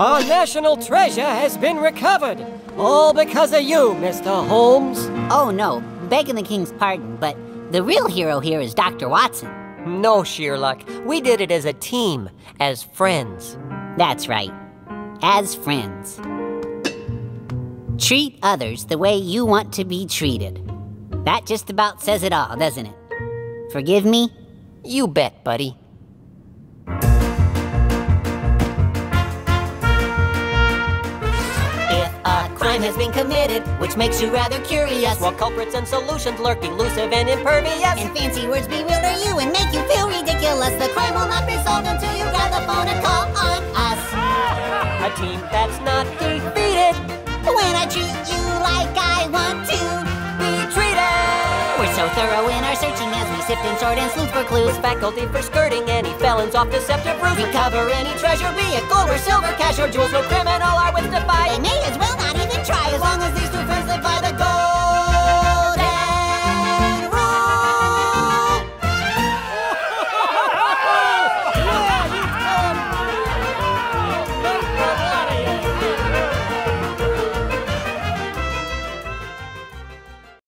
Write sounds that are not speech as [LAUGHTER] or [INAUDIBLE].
Our national treasure has been recovered. All because of you, Mr. Holmes. Oh no, begging the king's pardon, but the real hero here is Dr. Watson. No, Sheerluck. We did it as a team, as friends. That's right. As friends. Treat others the way you want to be treated. That just about says it all, doesn't it? Forgive me? You bet, buddy. Crime has been committed, which makes you rather curious, While culprits and solutions lurk elusive and impervious. and fancy words bewilder you and make you feel ridiculous, the crime will not be solved until you grab the phone and call on us. [LAUGHS] A team that's not defeated. When I treat you like I want to be treated. We're so thorough in our searching as we sift and sort and sleuth for clues. With faculty for skirting any felons off deceptive routes. Recover any treasure, be it gold or silver, cash or jewels, no criminal